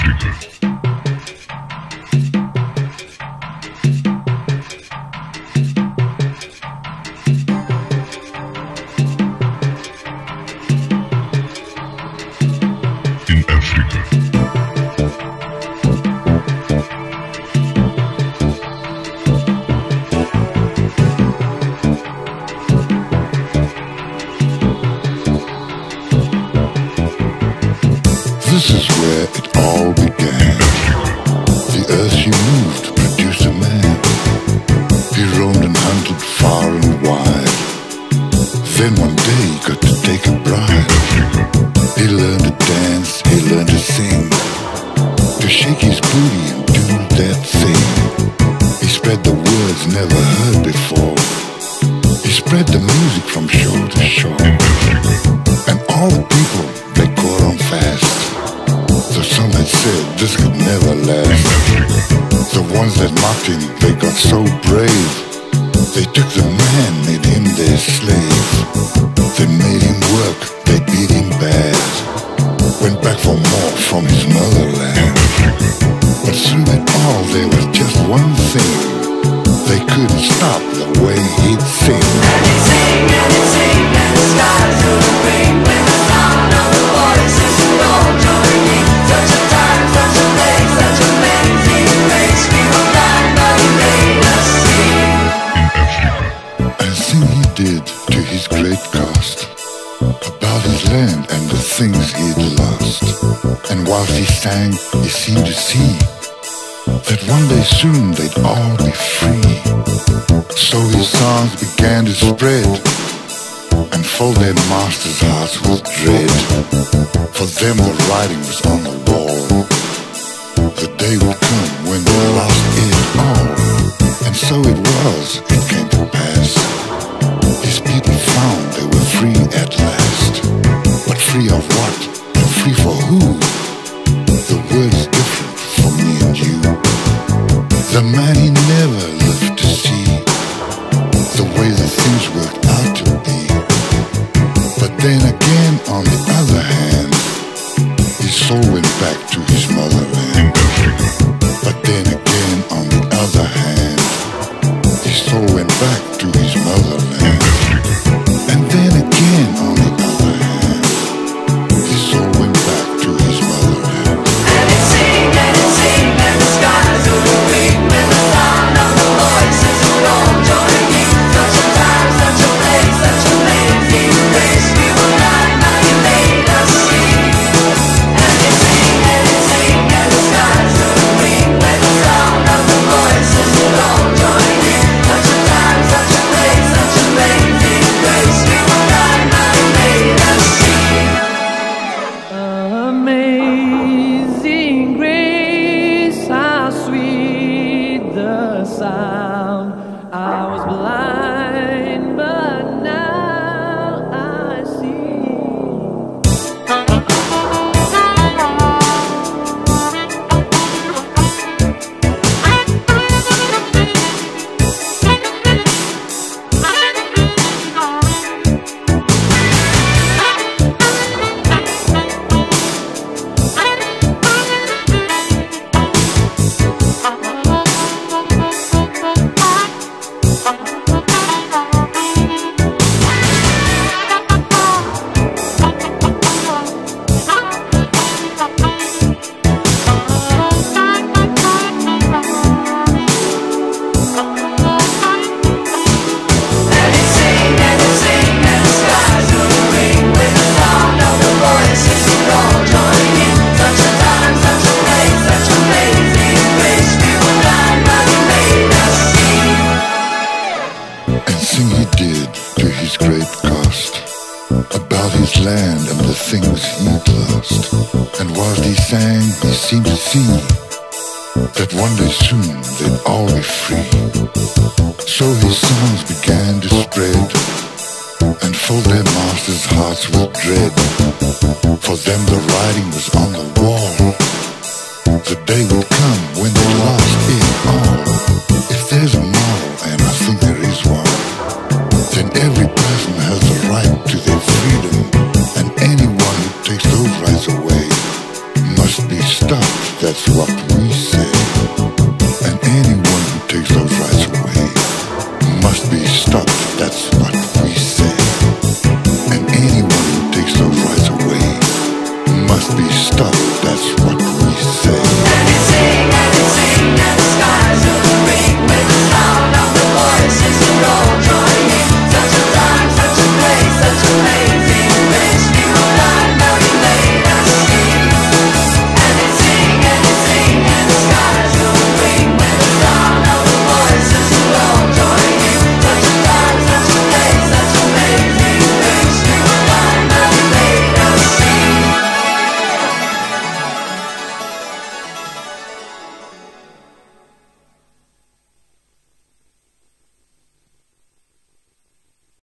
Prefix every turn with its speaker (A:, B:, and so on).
A: Signet. proved to produce a man. He roamed and hunted far and wide. Then one day he got to take a bride. He learned to dance, he learned to sing, to shake his booty that Martin, they got so brave. They took the man, made him their slave. They made him work, they beat him bad. Went back for more from his motherland. But through it all, there was just one thing. They couldn't stop. and the things he had lost. And whilst he sang, he seemed to see that one day soon they'd all be free. So his songs began to spread and filled their masters' hearts with dread. For them the writing was on the wall. The day would come when they lost it all. And so it was. soul went back to his motherland, Africa. he did to his great cost, about his land and the things he'd lost. And while he sang, he seemed to see that one day soon they'd all be free. So his songs began to spread and filled their masters' hearts with dread. For them the writing was on the wall. The day would come let's walk.